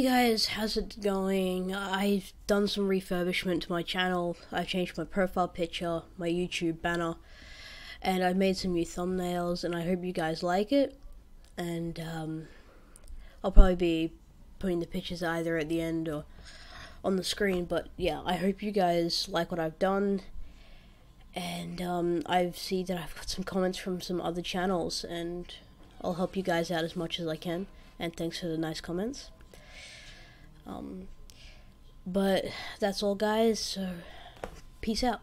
guys, how's it going? I've done some refurbishment to my channel. I've changed my profile picture, my YouTube banner, and I've made some new thumbnails, and I hope you guys like it. And um, I'll probably be putting the pictures either at the end or on the screen, but yeah, I hope you guys like what I've done. And um, I've seen that I've got some comments from some other channels, and I'll help you guys out as much as I can. And thanks for the nice comments. Um, but that's all, guys. So, peace out.